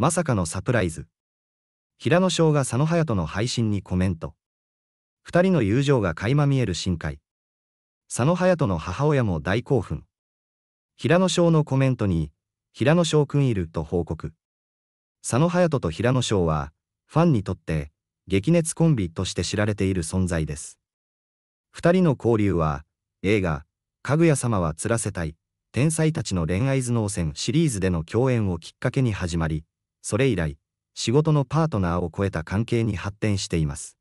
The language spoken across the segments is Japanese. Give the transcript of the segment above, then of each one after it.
まさかのサプライズ。平野翔が佐野隼人の配信にコメント。二人の友情が垣間見える深海。佐野隼人の母親も大興奮。平野翔のコメントに、平野翔くんいると報告。佐野隼人と平野翔は、ファンにとって、激熱コンビとして知られている存在です。二人の交流は、映画、かぐや様は釣らせたい、天才たちの恋愛頭脳戦シリーズでの共演をきっかけに始まり、それ以来、仕事のパートナーを超えた関係に発展しています。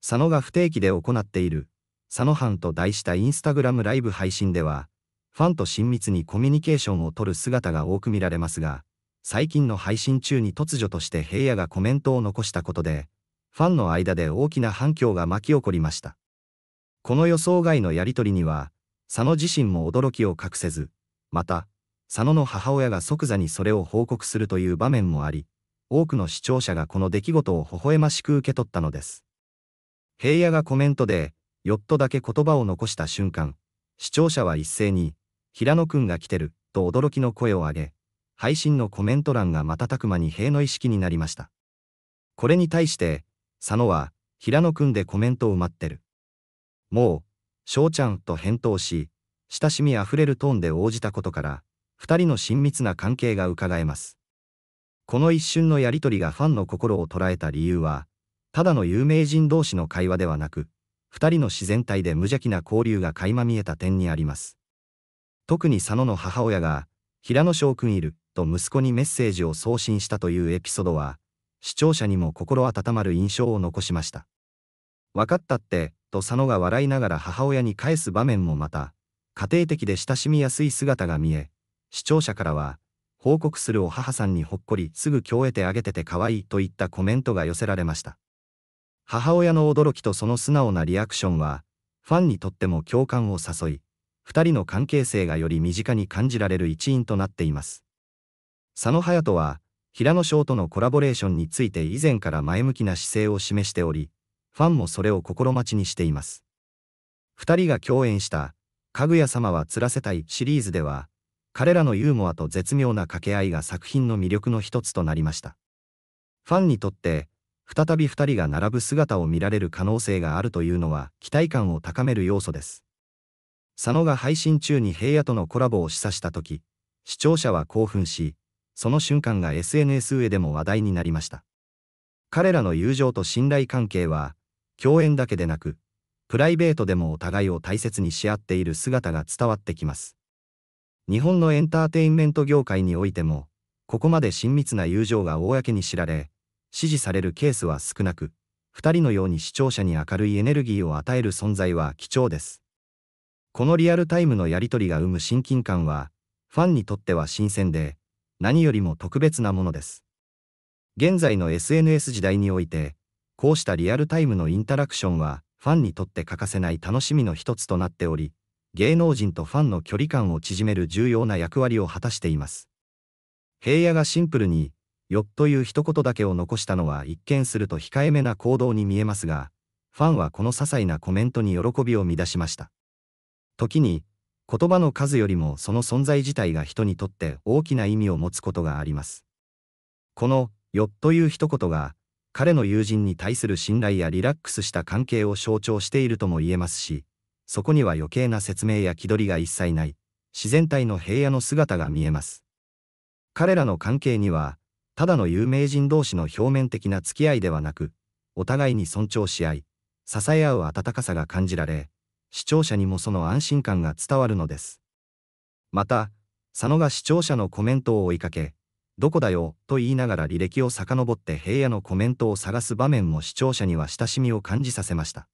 佐野が不定期で行っている、佐野藩と題したインスタグラムライブ配信では、ファンと親密にコミュニケーションをとる姿が多く見られますが、最近の配信中に突如として平野がコメントを残したことで、ファンの間で大きな反響が巻き起こりました。この予想外のやりとりには、佐野自身も驚きを隠せず、また、佐野の母親が即座にそれを報告するという場面もあり、多くの視聴者がこの出来事を微笑ましく受け取ったのです。平野がコメントで、よっとだけ言葉を残した瞬間、視聴者は一斉に、平野くんが来てる、と驚きの声を上げ、配信のコメント欄が瞬く間に塀の意識になりました。これに対して、佐野は、平野くんでコメントを待ってる。もう、翔ちゃんと返答し、親しみあふれるトーンで応じたことから、二人の親密な関係がうかがえます。この一瞬のやりとりがファンの心を捉えた理由は、ただの有名人同士の会話ではなく、二人の自然体で無邪気な交流が垣間見えた点にあります。特に佐野の母親が、平野翔くんいる、と息子にメッセージを送信したというエピソードは、視聴者にも心温まる印象を残しました。分かったって、と佐野が笑いながら母親に返す場面もまた、家庭的で親しみやすい姿が見え、視聴者からは、報告するお母さんにほっこりすぐ今日得てあげてて可愛いといったコメントが寄せられました。母親の驚きとその素直なリアクションは、ファンにとっても共感を誘い、二人の関係性がより身近に感じられる一因となっています。佐野隼人は、平野翔とのコラボレーションについて以前から前向きな姿勢を示しており、ファンもそれを心待ちにしています。二人が共演した、かぐや様は釣らせたいシリーズでは、彼らのユーモアと絶妙な掛け合いが作品の魅力の一つとなりました。ファンにとって、再び二人が並ぶ姿を見られる可能性があるというのは期待感を高める要素です。佐野が配信中に平野とのコラボを示唆した時、視聴者は興奮し、その瞬間が SNS 上でも話題になりました。彼らの友情と信頼関係は、共演だけでなく、プライベートでもお互いを大切にし合っている姿が伝わってきます。日本のエンターテインメント業界においても、ここまで親密な友情が公に知られ、支持されるケースは少なく、二人のように視聴者に明るいエネルギーを与える存在は貴重です。このリアルタイムのやりとりが生む親近感は、ファンにとっては新鮮で、何よりも特別なものです。現在の SNS 時代において、こうしたリアルタイムのインタラクションは、ファンにとって欠かせない楽しみの一つとなっており、芸能人とファンの距離感を縮める重要な役割を果たしています。平野がシンプルに、よっという一言だけを残したのは一見すると控えめな行動に見えますが、ファンはこの些細なコメントに喜びを見出しました。時に、言葉の数よりもその存在自体が人にとって大きな意味を持つことがあります。この、よっという一言が、彼の友人に対する信頼やリラックスした関係を象徴しているとも言えますし、そこには余計な説明や気取りが一切ない、自然体の平野の姿が見えます。彼らの関係には、ただの有名人同士の表面的な付き合いではなく、お互いに尊重し合い、支え合う温かさが感じられ、視聴者にもその安心感が伝わるのです。また、佐野が視聴者のコメントを追いかけ、どこだよ、と言いながら履歴を遡って平野のコメントを探す場面も視聴者には親しみを感じさせました。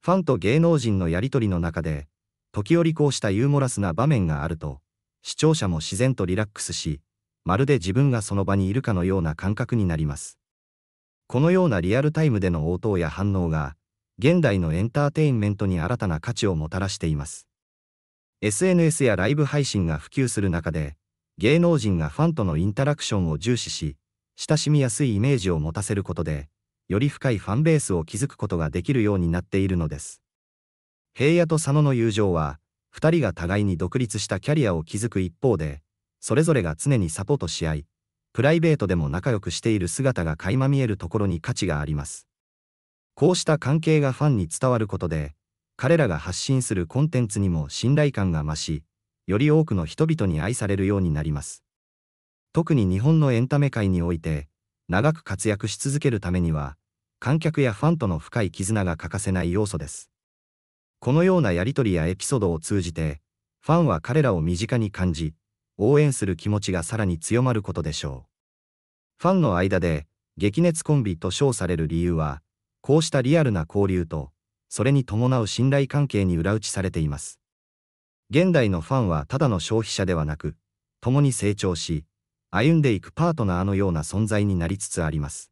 ファンと芸能人のやりとりの中で、時折こうしたユーモラスな場面があると、視聴者も自然とリラックスし、まるで自分がその場にいるかのような感覚になります。このようなリアルタイムでの応答や反応が、現代のエンターテインメントに新たな価値をもたらしています。SNS やライブ配信が普及する中で、芸能人がファンとのインタラクションを重視し、親しみやすいイメージを持たせることで、より深いファンベースを築くことができるようになっているのです。平野と佐野の友情は、二人が互いに独立したキャリアを築く一方で、それぞれが常にサポートし合い、プライベートでも仲良くしている姿が垣間見えるところに価値があります。こうした関係がファンに伝わることで、彼らが発信するコンテンツにも信頼感が増し、より多くの人々に愛されるようになります。特に日本のエンタメ界において、長く活躍し続けるためには、観客やファンとの深い絆が欠かせない要素です。このようなやりとりやエピソードを通じて、ファンは彼らを身近に感じ、応援する気持ちがさらに強まることでしょう。ファンの間で、激熱コンビと称される理由は、こうしたリアルな交流と、それに伴う信頼関係に裏打ちされています。現代のファンはただの消費者ではなく、共に成長し、歩んでいくパートナーのような存在になりつつあります。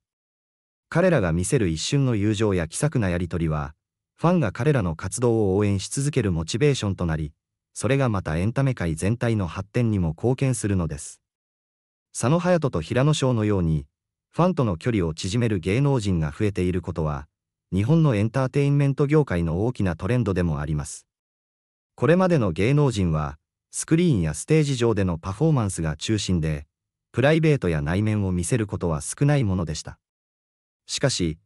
彼らが見せる一瞬の友情や気さくなやりとりは、ファンが彼らの活動を応援し続けるモチベーションとなり、それがまたエンタメ界全体の発展にも貢献するのです。佐野隼人と平野翔のように、ファンとの距離を縮める芸能人が増えていることは、日本のエンターテインメント業界の大きなトレンドでもあります。これまでの芸能人は、スクリーンやステージ上でのパフォーマンスが中心で、プライベートや内面を見せることは少ないものでした。しかし、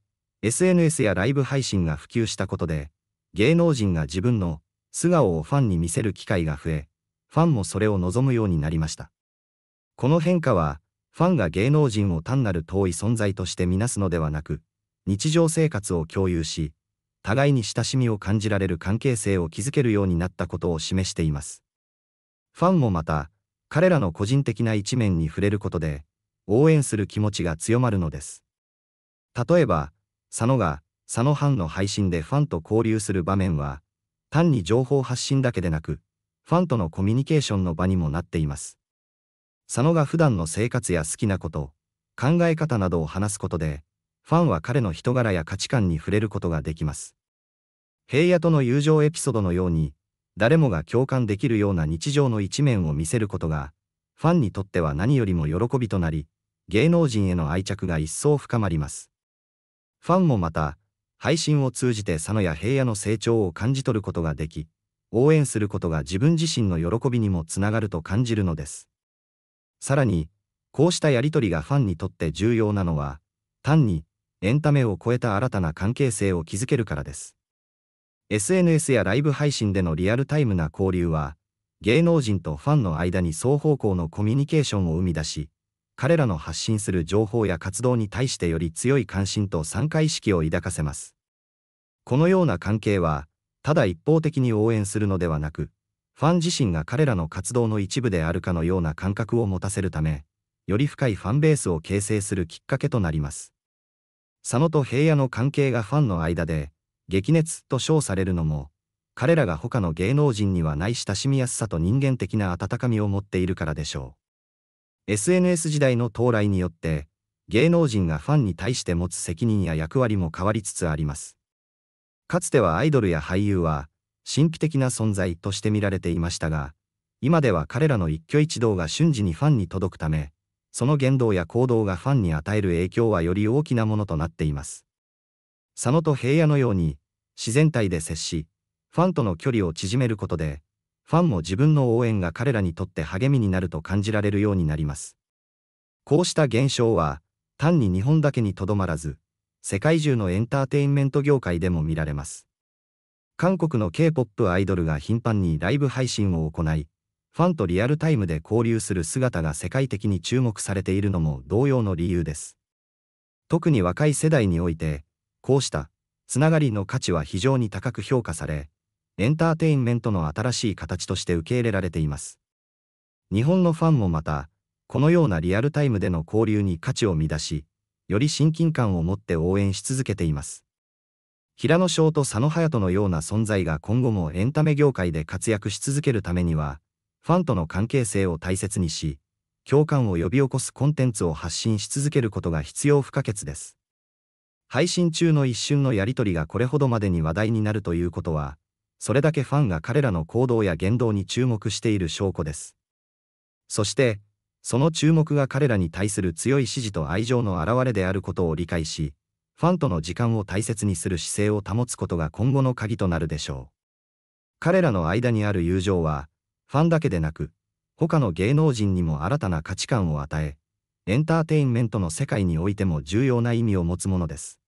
SNS やライブ配信が普及したことで、芸能人が自分の素顔をファンに見せる機会が増え、ファンもそれを望むようになりました。この変化は、ファンが芸能人を単なる遠い存在としてみなすのではなく、日常生活を共有し、互いに親しみを感じられる関係性を築けるようになったことを示しています。ファンもまた、彼らの個人的な一面に触れることで、応援する気持ちが強まるのです。例えば、佐野が、佐野藩の配信でファンと交流する場面は、単に情報発信だけでなく、ファンとのコミュニケーションの場にもなっています。佐野が普段の生活や好きなこと、考え方などを話すことで、ファンは彼の人柄や価値観に触れることができます。平野との友情エピソードのように、誰もが共感できるような日常の一面を見せることが、ファンにとっては何よりも喜びとなり、芸能人への愛着が一層深まります。ファンもまた、配信を通じて佐野や平野の成長を感じ取ることができ、応援することが自分自身の喜びにもつながると感じるのです。さらに、こうしたやりとりがファンにとって重要なのは、単にエンタメを超えた新たな関係性を築けるからです。SNS やライブ配信でのリアルタイムな交流は、芸能人とファンの間に双方向のコミュニケーションを生み出し、彼らの発信する情報や活動に対してより強い関心と参加意識を抱かせます。このような関係は、ただ一方的に応援するのではなく、ファン自身が彼らの活動の一部であるかのような感覚を持たせるため、より深いファンベースを形成するきっかけとなります。佐野と平野の関係がファンの間で、激熱と称されるのも、彼らが他の芸能人にはない親しみやすさと人間的な温かみを持っているからでしょう。SNS 時代の到来によって、芸能人がファンに対して持つ責任や役割も変わりつつあります。かつてはアイドルや俳優は、神秘的な存在として見られていましたが、今では彼らの一挙一動が瞬時にファンに届くため、その言動や行動がファンに与える影響はより大きなものとなっています。佐野と平野のように、自然体で接し、ファンとの距離を縮めることで、ファンも自分の応援が彼らにとって励みになると感じられるようになります。こうした現象は、単に日本だけにとどまらず、世界中のエンターテインメント業界でも見られます。韓国の K-POP アイドルが頻繁にライブ配信を行い、ファンとリアルタイムで交流する姿が世界的に注目されているのも同様の理由です。特に若い世代において、こうしたつながりの価値は非常に高く評価され、エンターテインメントの新しい形として受け入れられています。日本のファンもまた、このようなリアルタイムでの交流に価値を見出し、より親近感を持って応援し続けています。平野翔と佐野隼人のような存在が今後もエンタメ業界で活躍し続けるためには、ファンとの関係性を大切にし、共感を呼び起こすコンテンツを発信し続けることが必要不可欠です。配信中の一瞬のやりとりがこれほどまでに話題になるということは、それだけファンが彼らの行動や言動に注目している証拠です。そして、その注目が彼らに対する強い支持と愛情の表れであることを理解し、ファンとの時間を大切にする姿勢を保つことが今後の鍵となるでしょう。彼らの間にある友情は、ファンだけでなく、他の芸能人にも新たな価値観を与え、エンターテインメントの世界においても重要な意味を持つものです。